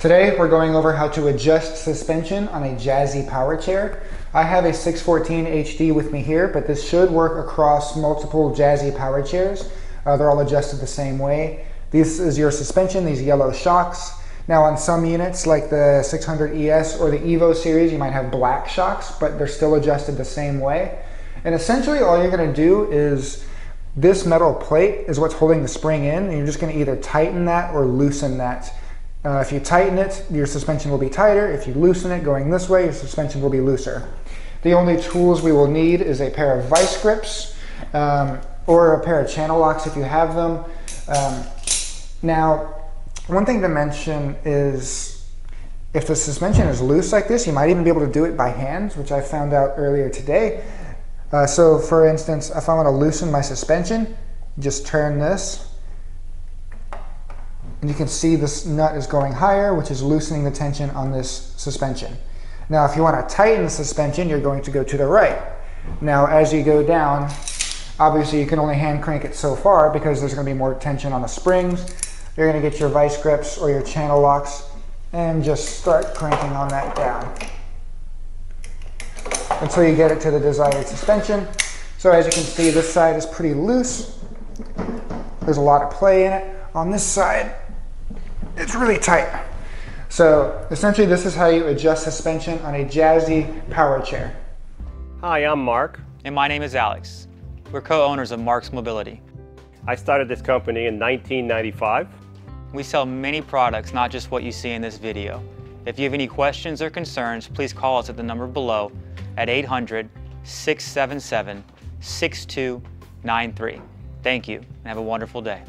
Today we're going over how to adjust suspension on a Jazzy power chair. I have a 614 HD with me here, but this should work across multiple Jazzy power chairs. Uh, they're all adjusted the same way. This is your suspension, these yellow shocks. Now on some units like the 600 ES or the Evo series, you might have black shocks, but they're still adjusted the same way. And essentially all you're gonna do is this metal plate is what's holding the spring in, and you're just gonna either tighten that or loosen that. Uh, if you tighten it, your suspension will be tighter. If you loosen it going this way, your suspension will be looser. The only tools we will need is a pair of vice grips um, or a pair of channel locks if you have them. Um, now, one thing to mention is if the suspension is loose like this, you might even be able to do it by hand, which I found out earlier today. Uh, so for instance, if I want to loosen my suspension, just turn this and you can see this nut is going higher, which is loosening the tension on this suspension. Now, if you want to tighten the suspension, you're going to go to the right. Now, as you go down, obviously you can only hand crank it so far because there's going to be more tension on the springs. You're going to get your vice grips or your channel locks and just start cranking on that down until you get it to the desired suspension. So as you can see, this side is pretty loose. There's a lot of play in it. On this side, it's really tight. So essentially this is how you adjust suspension on a Jazzy power chair. Hi, I'm Marc. And my name is Alex. We're co-owners of Marc's Mobility. I started this company in 1995. We sell many products, not just what you see in this video. If you have any questions or concerns, please call us at the number below at 800-677-6293. Thank you and have a wonderful day.